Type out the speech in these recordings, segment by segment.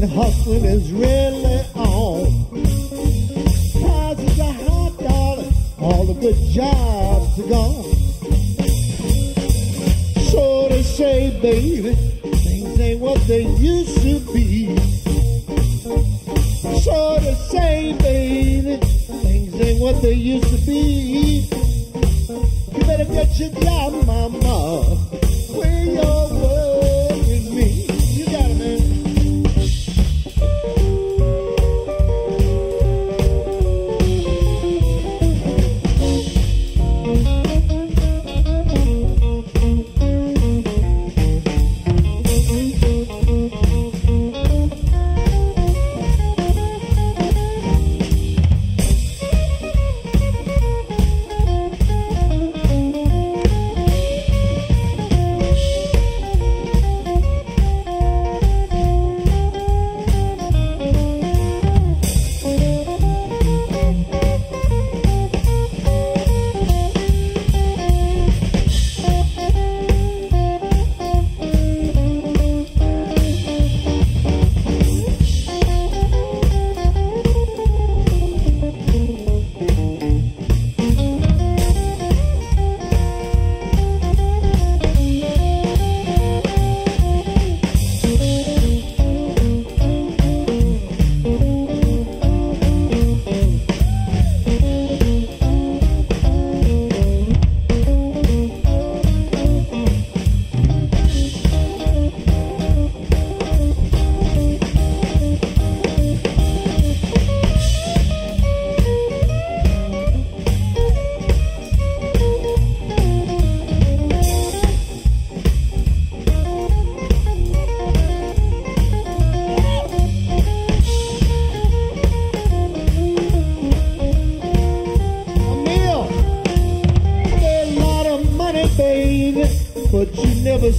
and hustling is really on. Prices are high, darling, all the good jobs are gone. So they say, baby, things ain't what they used to be. So they say, baby, things ain't what they used to be. You better get your job, mama. Where your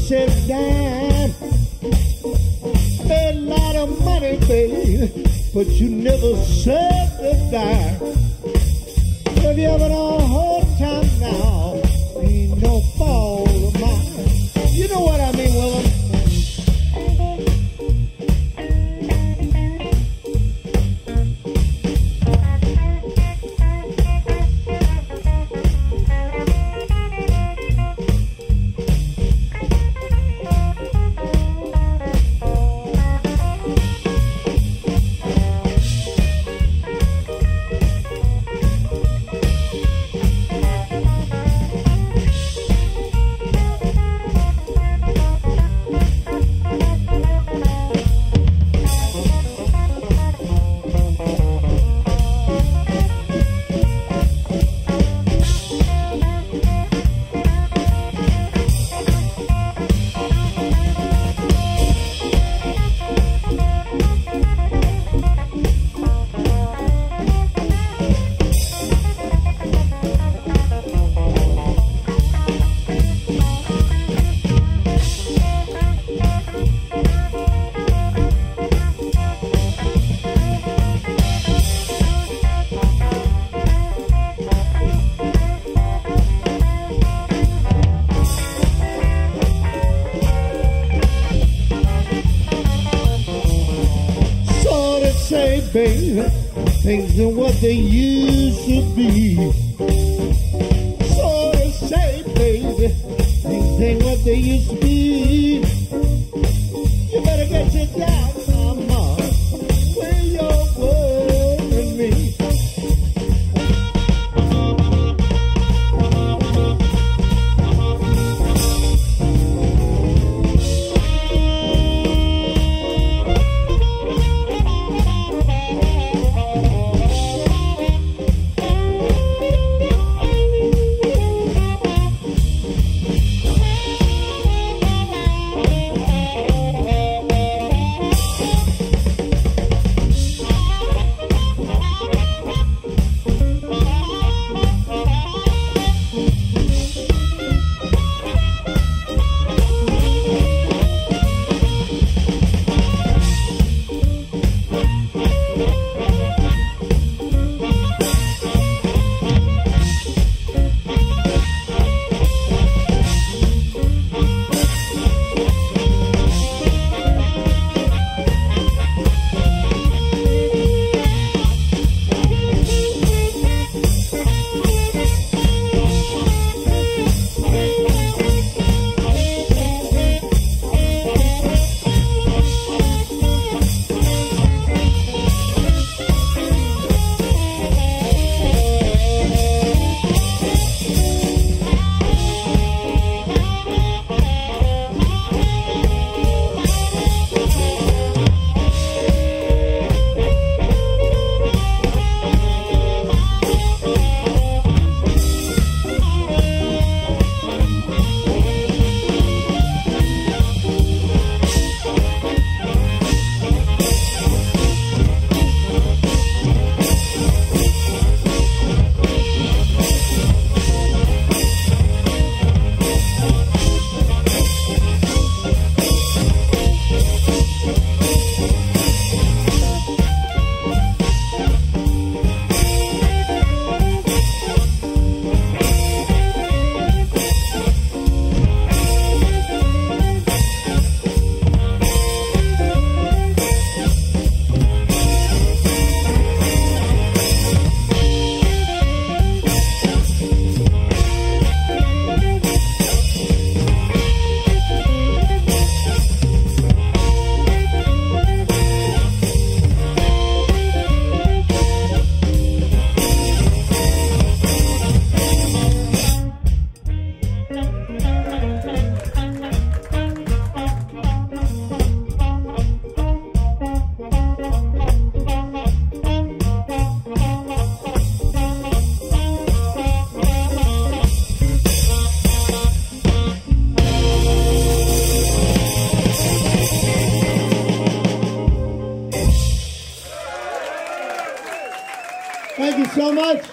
a dime. Made a lot of money, baby, but you never said dime. If you having a baby, things are what they used to be. So they say, baby, things ain't what they used to be. So much.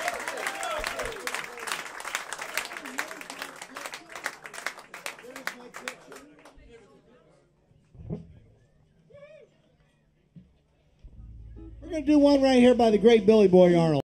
We're going to do one right here by the great Billy Boy Arnold.